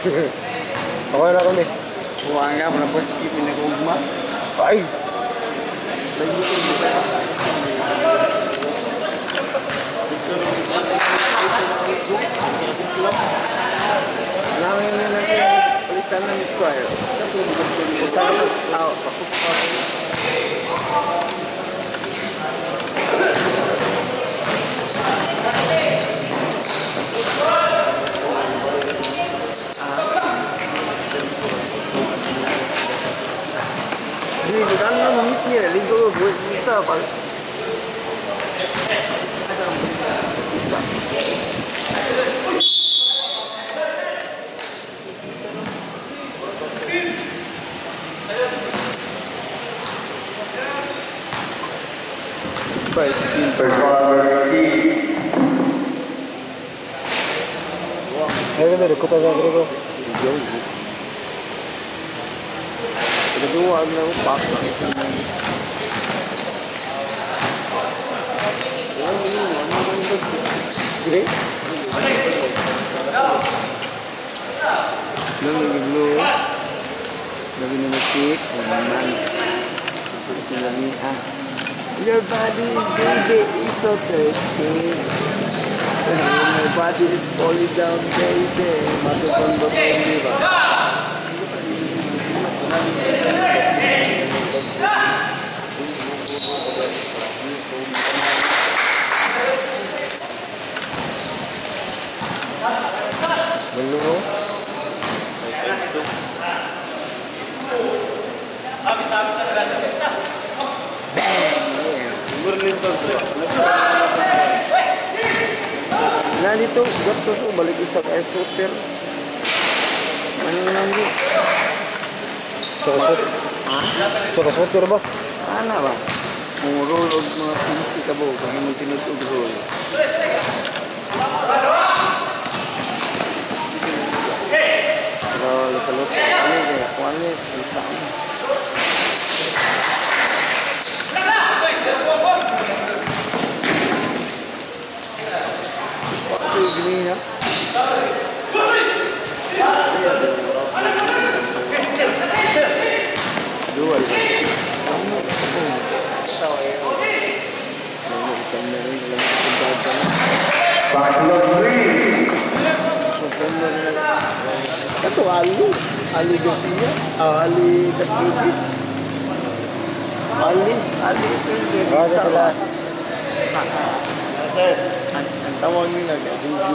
Ako na kami. Kuha nga, panapaski, pinagugma. Ay! Langin na lang yan. Na ni Squire. Usapas. Out. Pasok pa. Verse 15. Verse 15. Έγινε κότα για γρήγορα. Kedua adalah upas. Gede. Lalu dulu, lagi nomor 6, sama Tinggal nih, ah. Your body, baby, is so thirsty. My body is falling down, baby. Matutong ba di ba? Belum. Nah dito, gato to, balik isa kay super. Ano lang di? Sukasot. Ha? Sukasot ka ba? Ana ba? Mga roll og mga sinsi ka ba? Kaya mo tinutog roll. Roll, kalot. Ano ba? Kuan ni, isa mo. Ito yung gini na. Dual. Ano? Tawa yun. Ano, isang na rin. Alam ko kung bakit ka na. Susunod na rin. Ito, Ali. Ali Garcia. Ah, Ali Castridis. Ali. Ali. Ah, Tawag nila kay Jinju.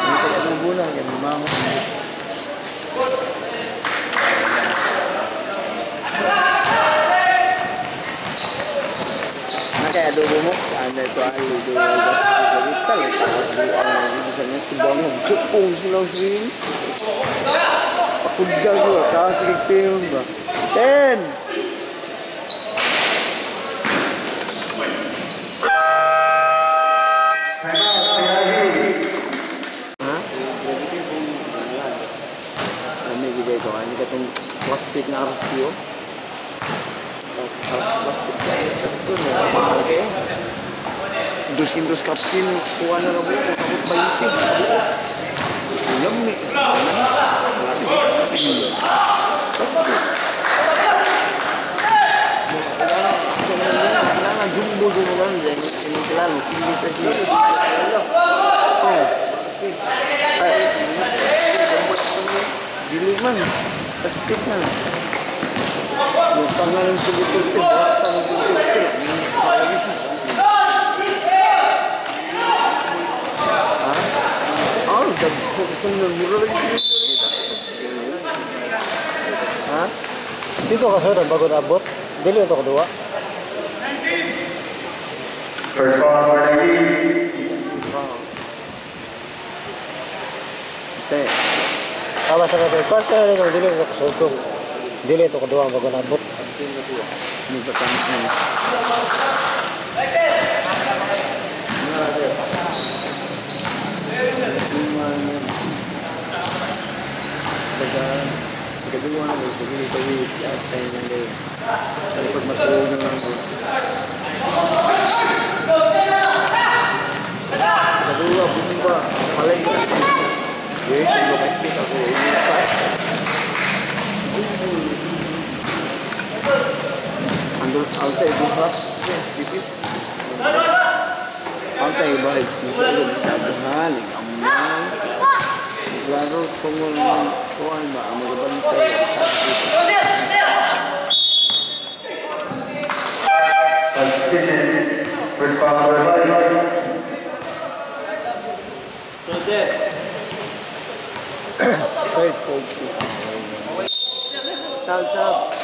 Dito sa lubunan kay Mama. Nakaya adobo mo, anda ito ay ito ay basta ito ay ang nagbibisan niya sa bangon. Kung sila sin, pakudga ko, kasi kagpingon ba? Ten! Arpio? Plastic na Tapos ito, may kamahal ko. Dos kindos kapsin, kuha na buo, kapot ba yung Ulam ni. Plastic. Kailangan jumbo jumbo lang dyan. Kelalo, hindi kasi. Oh. Ay, Dili man. Pastik na. Yung pangalan ko dito, pinagtan ko dito. Ha? Oh, the books on the Ha? Dito ka sa bago abot. Dili ito kedua. First ball for 19. Wow. Say Awa sa natin. Kwarta na rin dili ko kasugong. Dili ito kaduwa bago nabot. Hindi ba kami na Kaduwa na rin, sige, ito yung at tayo na rin. Sa likod matuloy ng mga Ang sa ibu ha? Pipit. Ang tayo ba? Bisa yun. Sabahan. Amang. Laro kung kuhan ba? Ang magabantay. Third coach. Sab, sab. Ito, pagkabihan. Naling.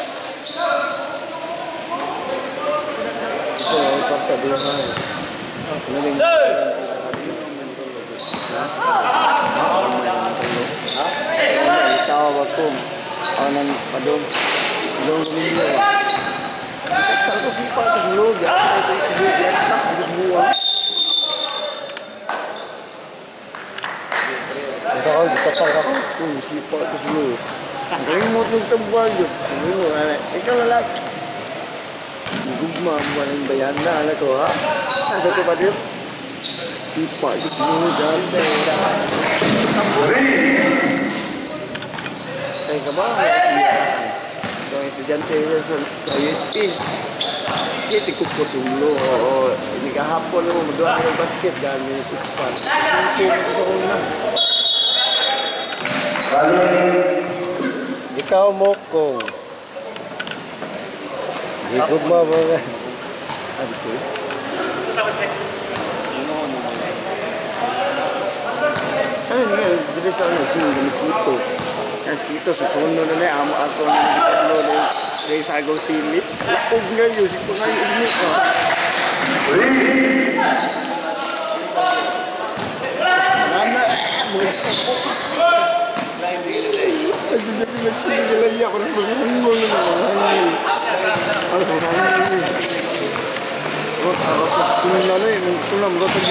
Ikaw ba kung ako nang padong padong lumiyo. Sa ko sipa ko log, ko ko siya tak di buwa. Ito ko, gitasal ako. Kung sipa ko log. Galing mo itong tambal yun. Galing mo, anak. Ikaw lalaki. Gugma mo ng bayan na, anak ko, ha? Nasa ito ba din? Ko log, dante. Ay, ka? Ito ang estudyante sa, USP. Kasi ko. Oo, hindi kahapon basket dahil may ko una. Ikaw mo kung Likod mo ba? Likod? Ano nga, dito sa ano, ching, Quito. Yan, Quito, susunod na na yung amo ato ng ano, na yung sagaw silit. Lakog nga yun, sito nga yung init, ha? Ah. Nana, mga sapok. Ay, dito sa mga silit, ako na pag-angol. 알았어 그러면은 그거 다 넣었어 그러면은 콜라 묻었던지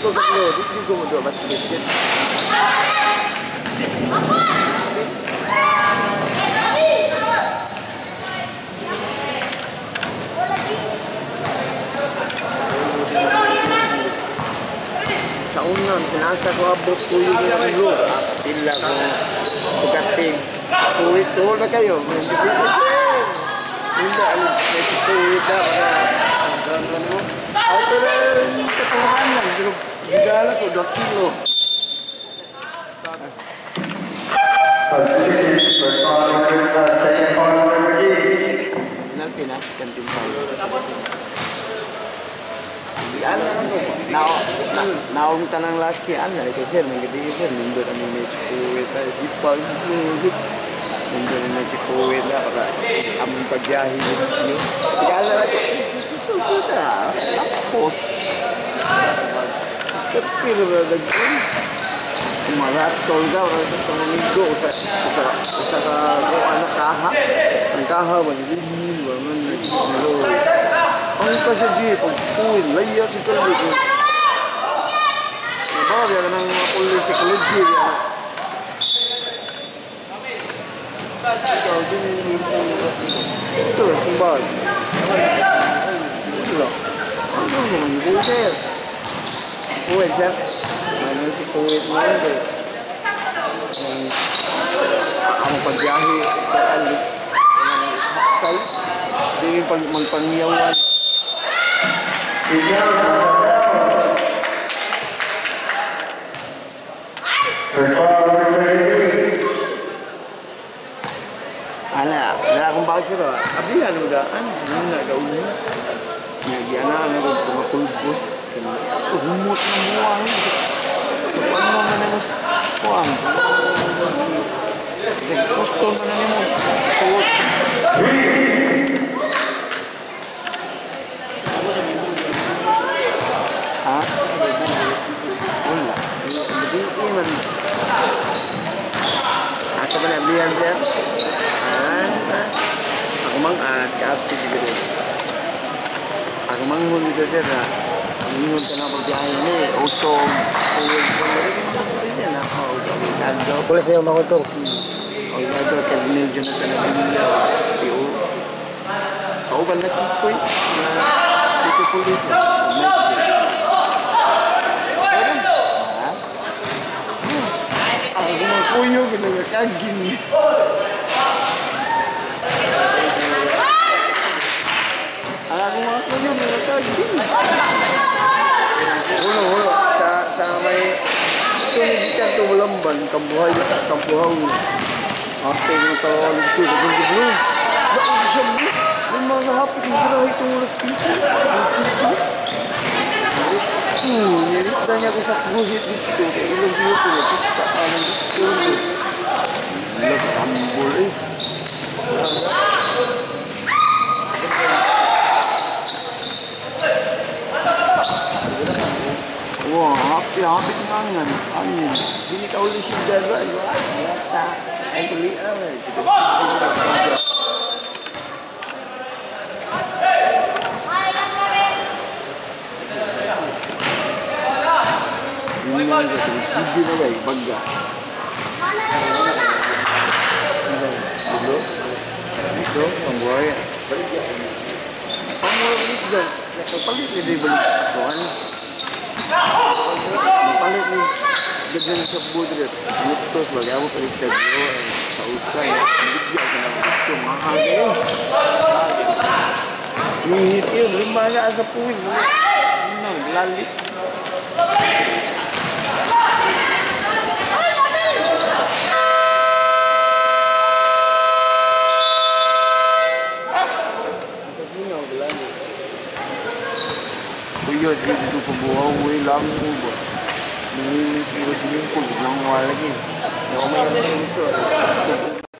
Ka-blue, di di ko mo dua basket. Sa unang sinasa ko abot ko yung mga blue. Pila ko sukating. Tuwid to na kayo. Sir. Hindi sa tuwid na para ang gano'n mo. Auto na yung katuhan lang. Pero bigala ko 2 kilo. Nang Pinas, kantin tayo. Ano ano Nao na, naong tanang laki ano kasi nang gadi sir nindot ang image ko sipag nandun na nagsikuwin na para ah, ang pagyahin niyo. Kala na ko, na, ah, tapos. Tapos ka pero na nagkun. Maratol ka, tapos ka mamigo, usa ka ano kaha. Ang kaha, malilihin, waman nagkikilo. Ang pa siya, G, pagkuwin, layak siya kalabit. Nabawa, biya ka ng mga police, ecology, biya tưởng bởi không vui thế vui chắc mà nếu chỉ vui nói thì ông còn giá thì các anh sấy đi còn mình còn nhiều hơn thì nhớ Thank you. Wala akong bakit sir. Abi, ano ga? Ano sila nga gawin? Nagyana, ano ko, tumakulbos. Humot ng buwang. So, paano mo na buwang? Kasi gusto mo na nimo. Suot. Ha? Wala. Hindi, iman. Asa ba ah. Ako mang at kaapti siguro. Ako mang huli ka sir ha. Ingon ka na pagbiyahe ni. Usog. Uwag ko na rin. Hindi na ako. Nagdo. Pulis na yung mga utong. O nagdo. Kaya dyan na talaga nila. Iyo. Ako ba nagkukoy? Na dito pulis na. Ang mga kuyo, ginagakagin. Ang ako mga kuyo, ginagakagin. Ulo, ulo. Sa, sa may tumigikan to walamban, kambuhay, kambuhaw. After mo tawag ito, dagang gulo. Bakit siya mo? May mga hapit ng sila itong ulas piso. Ang piso. Hmm, nilista niya ko sa dito. Ilang siya ko, pista, Si Dara. Yata. Ay, tuloy ah. Hindi na nga. Sibi na ba Bagga. Dito. Dito. Pambuhay. Pambuhay is dyan. Palit ni David. Kuhan. Palit ni Bigyan siya budret. Dito, bagay mo pala sa dito. Sa usa, bigyan siya ng dito. Mahagay yun. Minit yun. Lima na sa puwin. Sinang, lalis. Kuya, dito pa buhaw. Uy, lang mo ba? Ko sa lingkod. Lang wala lagi. Umay na ito.